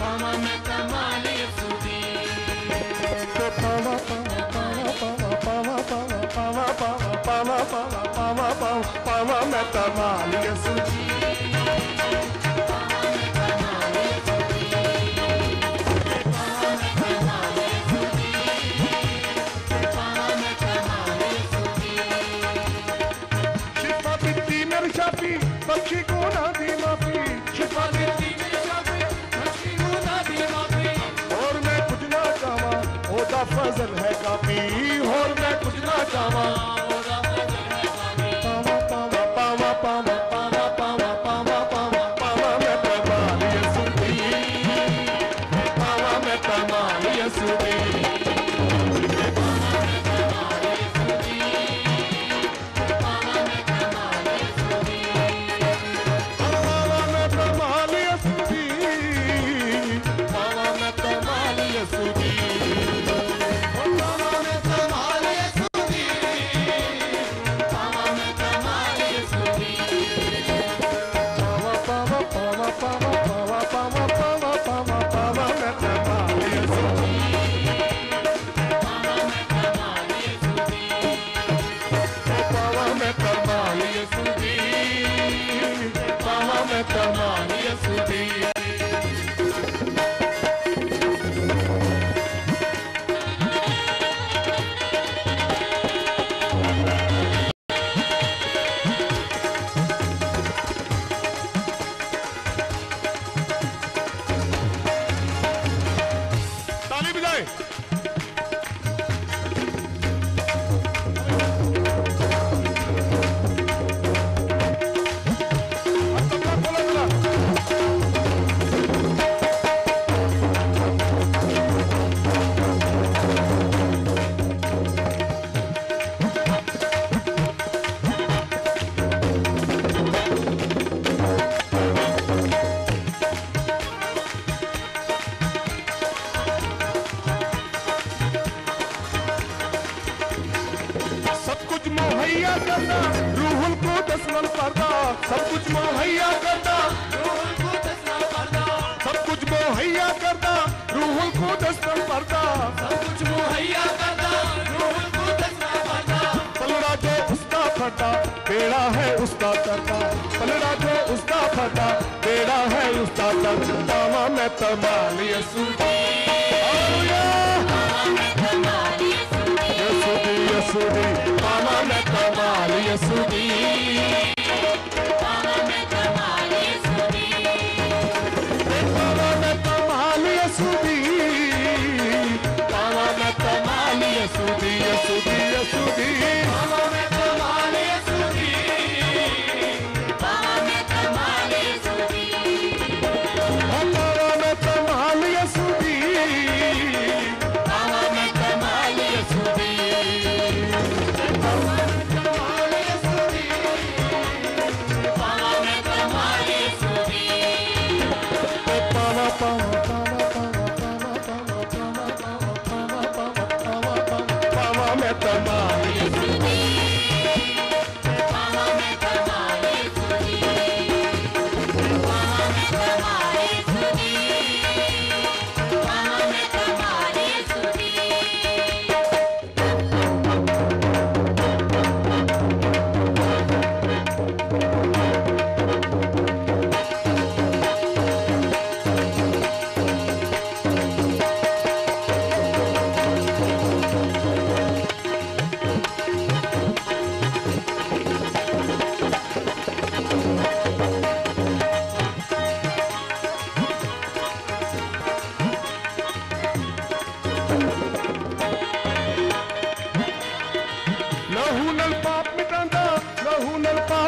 पावा में कमाल यसुदी फजल है काफ़ी और मैं कुछ ना चाहवा पावा पावा पावा पावा पावा पावा पावा पावा पावा मैं कमाल यसुदी पावा मैं कमाल यसुदी मुहैया करना रूहुल को दसमल करना सब कुछ मुहैया करना सब कुछ मुहैया करना रूहुल को दसमल करना पलड़ा जो उसका फटा, बेड़ा है उसका करना पलड़ा जो उसका फटा, बेड़ा है उसका पावा मैं तमाल यसुदी சுதீ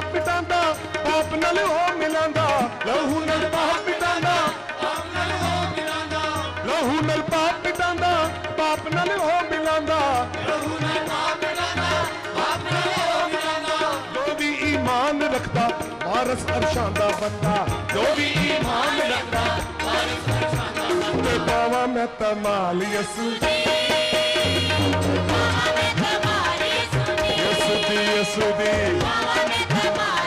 ਪਾਪ ਪਿਟਾਂਦਾ ਪਾਪ ਨਾਲ ਹੋ ਮਿਲਾਂਦਾ ਲਹੂ ਨਾਲ ਪਾਪ ਪਿਟਾਂਦਾ ਪਾਪ ਨਾਲ ਹੋ ਮਿਲਾਂਦਾ ਲਹੂ ਨਾਲ ਪਾਪ ਪਿਟਾਂਦਾ ਪਾਪ ਨਾਲ ਹੋ ਮਿਲਾਂਦਾ ਲਹੂ ਨਾਲ ਪਾਪ ਪਿਟਾਂਦਾ ਪਾਪ ਨਾਲ ਹੋ ਮਿਲਾਂਦਾ ਜੋ ਵੀ ਈਮਾਨ ਰੱਖਦਾ ਵਾਰਸ ਅਰਸ਼ਾਂ ਦਾ ਬੰਦਾ ਜੋ ਵੀ ਈਮਾਨ ਰੱਖਦਾ ਵਾਰਸ ਅਰਸ਼ਾਂ ਦਾ ਬੰਦਾ ਤੇ ਪਾਵਾ ਮੈਂ ਤਮਾਲ ਯਸ ਪਾਵਾ ਮੈਂ ਤਮਾਲ ਯਸ ਯਸ ਦੀ ਯਸ ਦੀ 妈妈。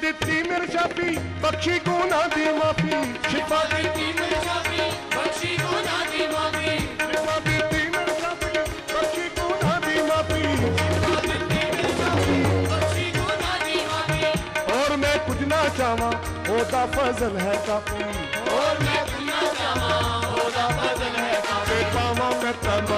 दिती मेरे छापी बखी को ना दी माफ़ी। छिपा दिती मेरे छापी बखी को ना दी माफ़ी। छिपा दिती मेरे छापी बखी को ना दी माफ़ी। छिपा दिती मेरे छापी बखी को ना दी माफ़ी। और मैं कुछ ना चाहा होता फजल है काफ़ी। और मैं कुछ ना चाहा होता फजल है काफ़ी। चाहा मैं तब